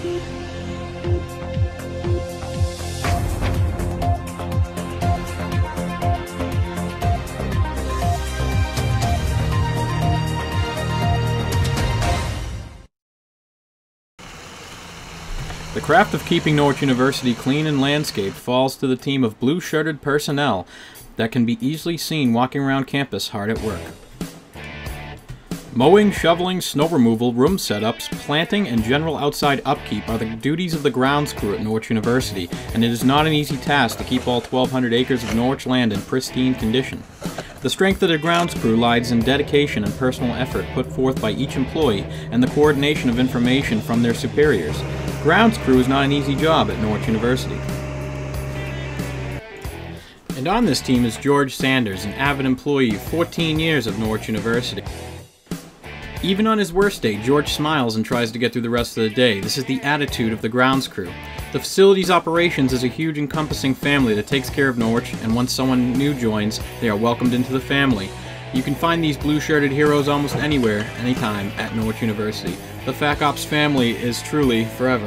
The craft of keeping Norwich University clean and landscaped falls to the team of blue shirted personnel that can be easily seen walking around campus hard at work. Mowing, shoveling, snow removal, room setups, planting, and general outside upkeep are the duties of the grounds crew at Norwich University, and it is not an easy task to keep all 1,200 acres of Norwich land in pristine condition. The strength of the grounds crew lies in dedication and personal effort put forth by each employee and the coordination of information from their superiors. Grounds crew is not an easy job at Norwich University. And on this team is George Sanders, an avid employee of 14 years of Norwich University. Even on his worst day, George smiles and tries to get through the rest of the day. This is the attitude of the grounds crew. The facility's operations is a huge encompassing family that takes care of Norwich, and once someone new joins, they are welcomed into the family. You can find these blue shirted heroes almost anywhere, anytime, at Norwich University. The FAC Ops family is truly forever.